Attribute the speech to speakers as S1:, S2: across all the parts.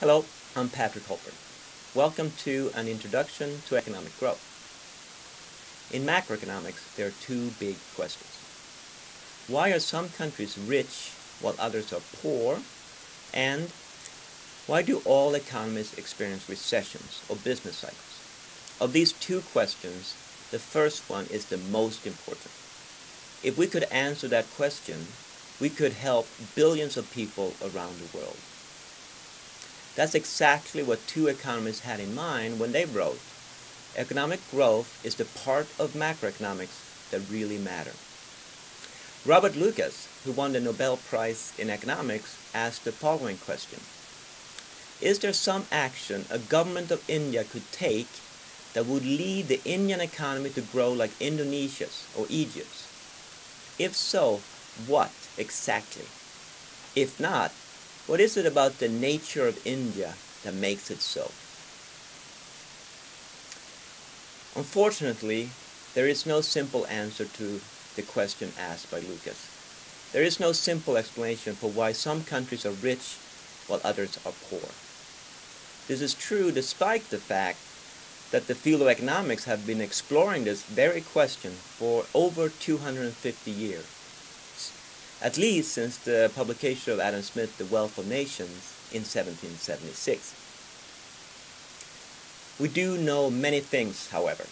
S1: Hello, I'm Patrik Hultberg. Welcome to an introduction to economic growth. In macroeconomics, there are two big questions. Why are some countries rich while others are poor? And why do all economies experience recessions or business cycles? Of these two questions, the first one is the most important. If we could answer that question, we could help billions of people around the world. That's exactly what two economists had in mind when they wrote, economic growth is the part of macroeconomics that really matter. Robert Lucas, who won the Nobel Prize in Economics, asked the following question. Is there some action a government of India could take that would lead the Indian economy to grow like Indonesia's or Egypt's? If so, what exactly? If not, what is it about the nature of India that makes it so? Unfortunately, there is no simple answer to the question asked by Lucas. There is no simple explanation for why some countries are rich while others are poor. This is true despite the fact that the field of economics have been exploring this very question for over 250 years at least since the publication of Adam Smith, The Wealth of Nations, in 1776. We do know many things, however,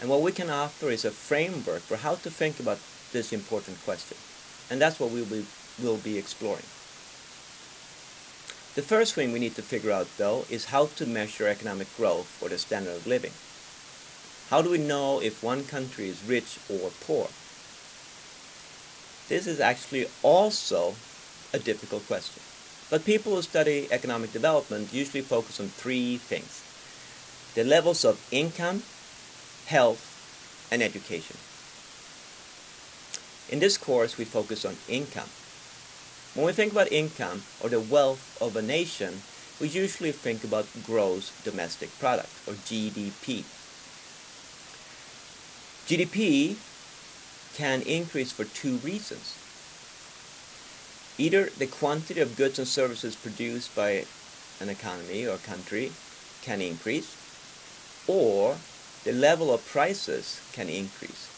S1: and what we can offer is a framework for how to think about this important question, and that's what we will, will be exploring. The first thing we need to figure out, though, is how to measure economic growth or the standard of living. How do we know if one country is rich or poor? This is actually also a difficult question. But people who study economic development usually focus on three things. The levels of income, health, and education. In this course, we focus on income. When we think about income or the wealth of a nation, we usually think about gross domestic product or GDP. GDP can increase for two reasons. Either the quantity of goods and services produced by an economy or country can increase, or the level of prices can increase.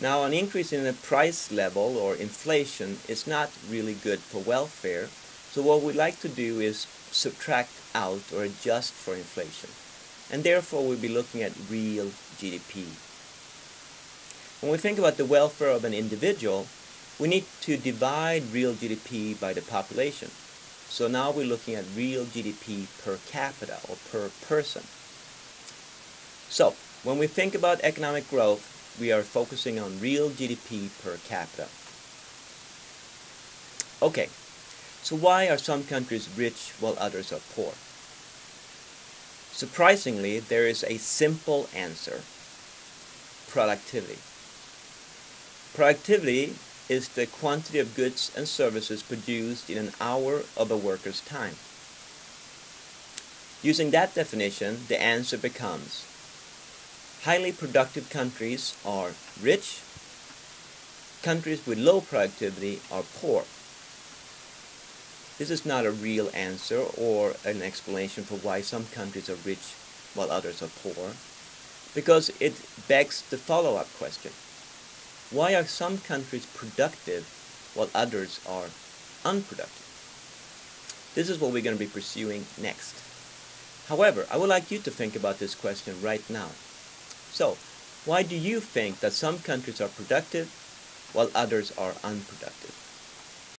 S1: Now, an increase in the price level or inflation is not really good for welfare, so what we like to do is subtract out or adjust for inflation. And therefore, we'll be looking at real GDP when we think about the welfare of an individual, we need to divide real GDP by the population. So now we're looking at real GDP per capita or per person. So when we think about economic growth, we are focusing on real GDP per capita. Okay, so why are some countries rich while others are poor? Surprisingly, there is a simple answer productivity. Productivity is the quantity of goods and services produced in an hour of a worker's time. Using that definition, the answer becomes highly productive countries are rich, countries with low productivity are poor. This is not a real answer or an explanation for why some countries are rich while others are poor, because it begs the follow-up question. Why are some countries productive while others are unproductive? This is what we're going to be pursuing next. However, I would like you to think about this question right now. So, why do you think that some countries are productive while others are unproductive?